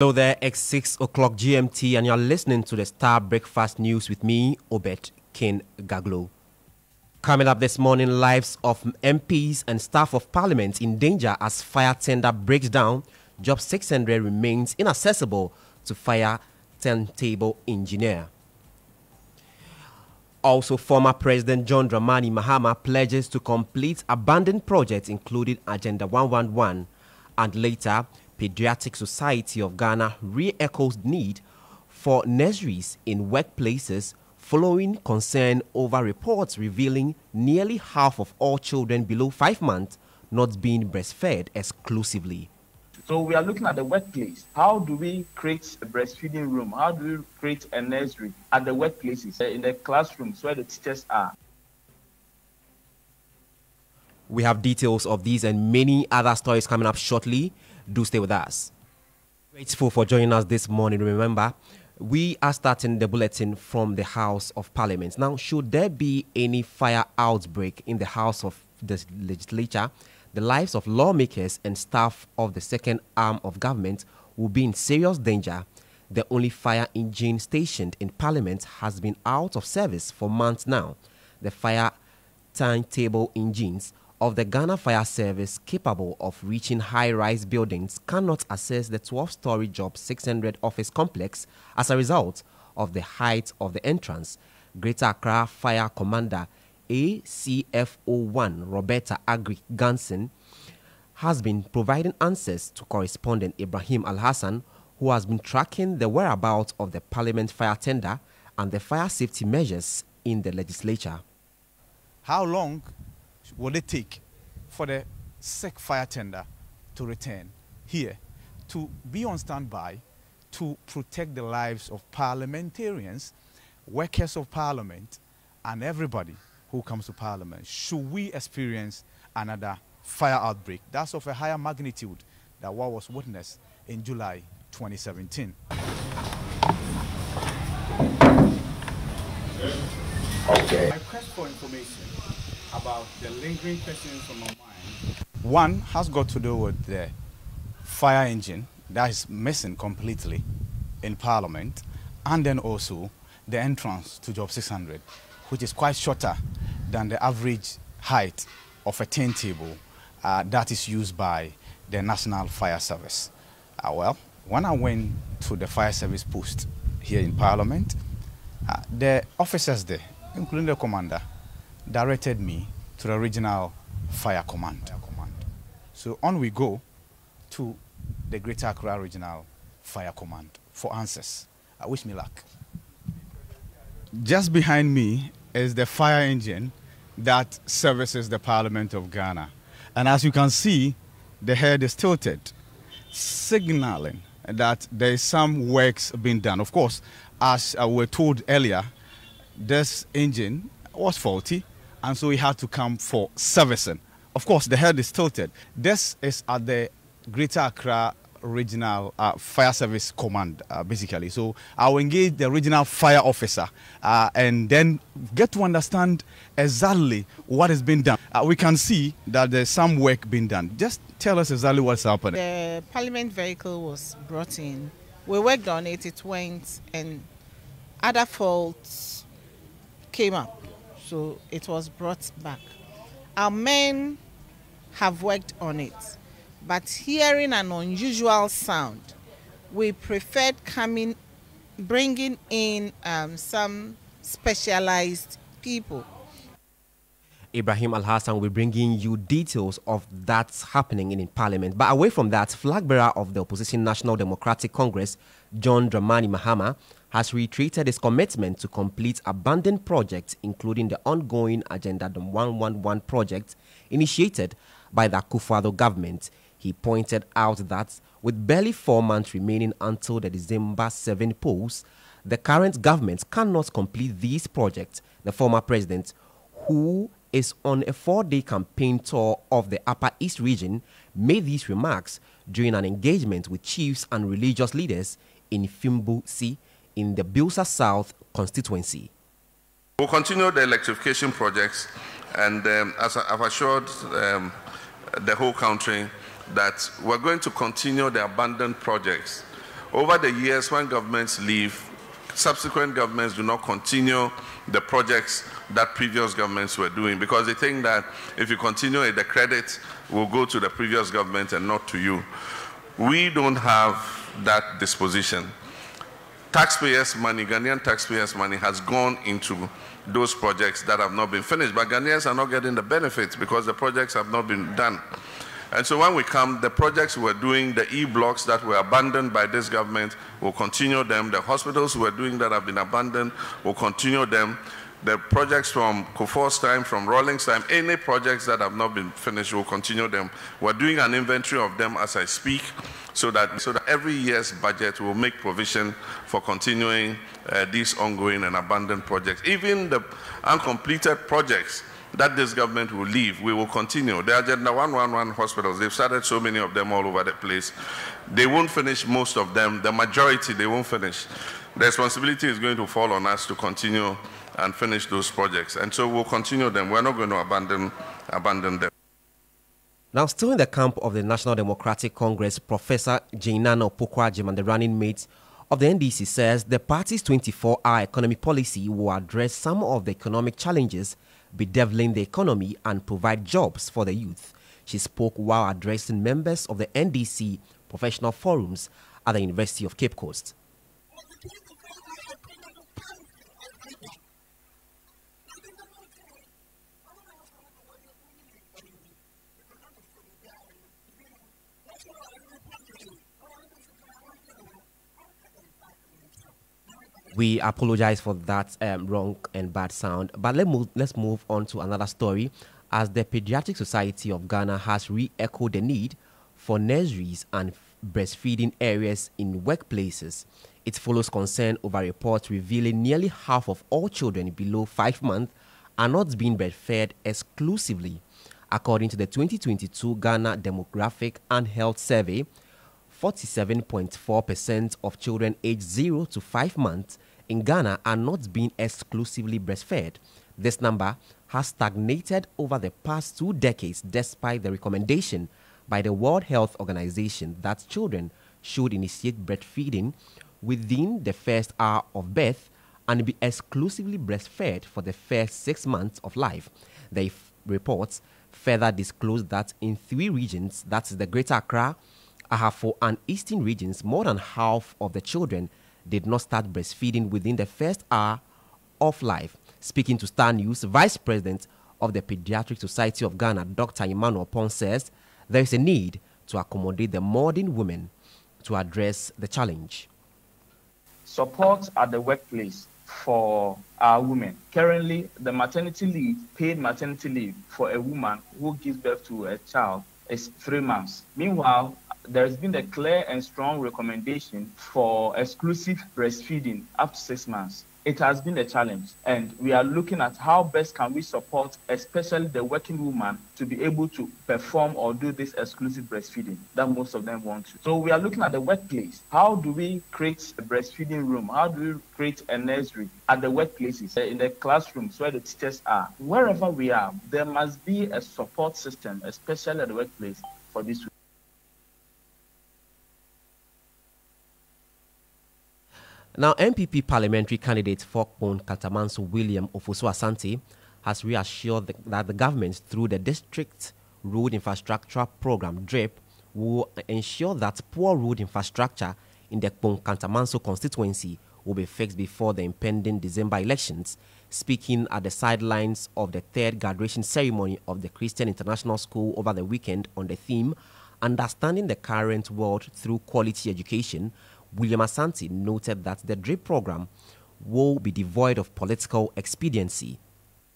Hello there, it's 6 o'clock GMT, and you're listening to the Starr Breakfast News with me, Obed King Gaglo. Coming up this morning, lives of MPs and staff of parliament in danger as fire tender breaks down. Job 600 remains inaccessible to fire turntable engineer. Also, former President John Dramani Mahama pledges to complete abandoned projects including Agenda 111 and later Pediatric Society of Ghana re-echoes need for nurseries in workplaces following concern over reports revealing nearly half of all children below five months not being breastfed exclusively. So we are looking at the workplace. How do we create a breastfeeding room? How do we create a nursery at the workplaces, uh, in the classrooms where the teachers are? We have details of these and many other stories coming up shortly. Do stay with us. Grateful for joining us this morning. Remember, we are starting the bulletin from the House of Parliament. Now, should there be any fire outbreak in the House of the Legislature, the lives of lawmakers and staff of the second arm of government will be in serious danger. The only fire engine stationed in Parliament has been out of service for months now. The fire turntable engines of the Ghana Fire Service capable of reaching high-rise buildings cannot access the 12-story Job 600 office complex as a result of the height of the entrance. Greater Accra Fire Commander ACFO1 Roberta Agri Ganson has been providing answers to correspondent Ibrahim Al-Hassan who has been tracking the whereabouts of the parliament fire tender and the fire safety measures in the legislature. How long will it take for the sick fire tender to return here to be on standby to protect the lives of parliamentarians, workers of parliament, and everybody who comes to parliament? Should we experience another fire outbreak that's of a higher magnitude than what was witnessed in July 2017? Okay. My quest for information about the lingering questions on my mind. One has got to do with the fire engine that is missing completely in Parliament, and then also the entrance to Job 600, which is quite shorter than the average height of a turntable uh, that is used by the National Fire Service. Uh, well, when I went to the fire service post here in Parliament, uh, the officers there, including the commander, directed me to the regional fire command. Fire command. So on we go to the Greater Accra Regional Fire Command for answers. I wish me luck. Just behind me is the fire engine that services the Parliament of Ghana. And as you can see, the head is tilted, signaling that there is some works being done. Of course, as uh, we were told earlier, this engine was faulty and so he had to come for servicing. Of course, the head is tilted. This is at the Greater Accra Regional uh, Fire Service Command, uh, basically. So I'll engage the regional fire officer uh, and then get to understand exactly what has been done. Uh, we can see that there's some work being done. Just tell us exactly what's happening. The parliament vehicle was brought in. We worked on it, it went, and other faults came up. So it was brought back. Our men have worked on it but hearing an unusual sound, we preferred coming, bringing in um, some specialized people. Ibrahim Al Hassan will bring in you details of that's happening in, in Parliament. But away from that, flag bearer of the opposition National Democratic Congress, John Dramani Mahama, has reiterated his commitment to complete abandoned projects, including the ongoing Agenda 111 project initiated by the Akufo-Addo government. He pointed out that with barely four months remaining until the December 7 polls, the current government cannot complete these projects. The former president, who is on a four-day campaign tour of the Upper East region, made these remarks during an engagement with chiefs and religious leaders in Fimbu Fimbusi in the Builsa South constituency. We'll continue the electrification projects, and um, as I've assured um, the whole country, that we're going to continue the abandoned projects. over the years when governments leave, subsequent governments do not continue the projects that previous governments were doing because they think that if you continue it, the credit will go to the previous government and not to you. We don't have that disposition. Taxpayers' money, Ghanaian taxpayers' money, has gone into those projects that have not been finished, but Ghanaians are not getting the benefits because the projects have not been done. And so when we come, the projects we're doing, the E-blocks that were abandoned by this government, will continue them. The hospitals we're doing that have been abandoned, will continue them. The projects from Kufuor's time, from Rawlings time, any projects that have not been finished, will continue them. We're doing an inventory of them as I speak, so that, so that every year's budget will make provision for continuing uh, these ongoing and abandoned projects. Even the uncompleted projects that this government will leave, we will continue. The Agenda 111 hospitals, they've started so many of them all over the place. They won't finish most of them. The majority, they won't finish. The responsibility is going to fall on us to continue and finish those projects. And so we'll continue them. We're not going to abandon, abandon them. Now, still in the camp of the National Democratic Congress, Professor Jane Naana Opoku-Agyemang, the running mate of the NDC, says the party's 24 hour economic policy will address some of the economic challenges bedeviling the economy and provide jobs for the youth. She spoke while addressing members of the NDC professional forums at the University of Cape Coast. We apologize for that um, wrong and bad sound. But let let's move on to another story as the Pediatric Society of Ghana has re echoed the need for nurseries and breastfeeding areas in workplaces. It follows concern over reports revealing nearly half of all children below five months are not being breastfed exclusively. According to the 2022 Ghana Demographic and Health Survey, 47.4% of children aged 0 to 5 months in Ghana are not being exclusively breastfed. This number has stagnated over the past two decades despite the recommendation by the World Health Organization that children should initiate breastfeeding within the first hour of birth and be exclusively breastfed for the first six months of life. The reports further disclose that in three regions, that is the Greater Accra, Ahafo, and Eastern regions, more than half of the children did not start breastfeeding within the first hour of life. Speaking to Starr News, Vice President of the Pediatric Society of Ghana, Dr. Emmanuel Pong, says there is a need to accommodate the modern women to address the challenge. Support at the workplace for our women. Currently, the maternity leave, paid maternity leave for a woman who gives birth to a child is three months. Meanwhile, there's been a clear and strong recommendation for exclusive breastfeeding up to six months. It has been a challenge, and we are looking at how best can we support, especially the working woman, to be able to perform or do this exclusive breastfeeding that most of them want to. So we are looking at the workplace. How do we create a breastfeeding room? How do we create a nursery at the workplaces, uh, in the classrooms where the teachers are? Wherever we are, there must be a support system, especially at the workplace, for this. Now, NPP parliamentary candidate for Kpone Katamanso William Ofosu Asante has reassured that the government, through the District Road Infrastructure Program DRIP, will ensure that poor road infrastructure in the Kpone Katamanso constituency will be fixed before the impending December elections. Speaking at the sidelines of the third graduation ceremony of the Christian International School over the weekend on the theme Understanding the Current World Through Quality Education, William Asante noted that the DRIP program will be devoid of political expediency.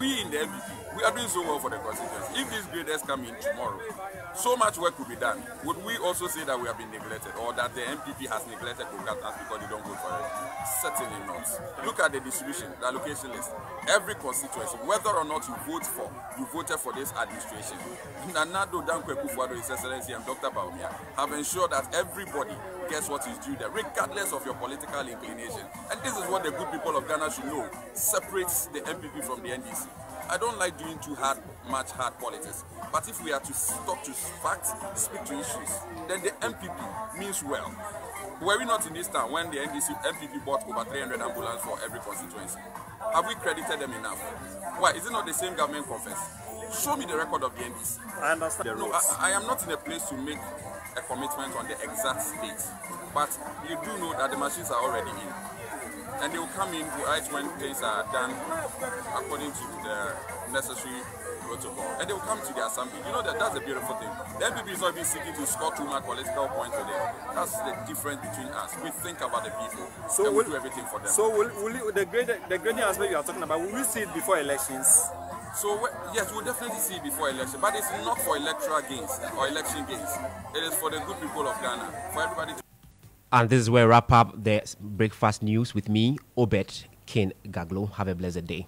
We in the NPP, we are doing so well for the constituency. If these graders come in tomorrow, so much work will be done. Would we also say that we have been neglected or that the NPP has neglected Kolkatas because they don't vote for it? Certainly not. Look at the distribution, the allocation list. Every constituency, whether or not you vote for, you voted for this administration. Nana Addo Dankwa Akufo-Addo, His Excellency, and Dr. Bawumia have ensured that everybody gets what is due there, regardless of your political inclination. And this is what the good people of Ghana should know separates the NPP from the NDC. I don't like doing too hard, much hard politics. But if we are to talk to facts, speak to issues, then the MPP means well. Were we not in this town when the NDC MPP bought over 300 ambulances for every constituency? Have we credited them enough? Why? Is it not the same government confess? Show me the record of the NDC. I understand. No, I, I am not in a place to make a commitment on the exact date, but you do know that the machines are already in. And they will come in right when things are done according to the necessary protocol. And they will come to the assembly. You know that that's a beautiful thing. The MPP is not even seeking to score too much political points with it. That's the difference between us. We think about the people. So and we do everything for them. So will, will the grading the grading aspect you are talking about, will we see it before elections? So yes, we'll definitely see it before election, but it's not for electoral gains or election gains. It is for the good people of Ghana, for everybody. To and this is where I wrap up the breakfast news with me, Obed King Gaglo. Have a blessed day.